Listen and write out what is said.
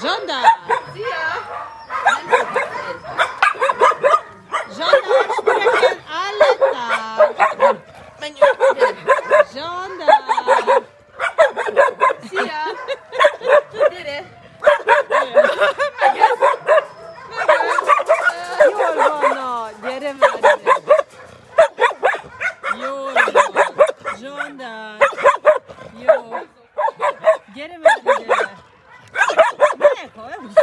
Zsanda! Szia! Zsanda, spreken alle Menj, gyere! Zsanda! Szia! Gyere! Jól van, na, gyere 别的嘛，这些，太高也不行。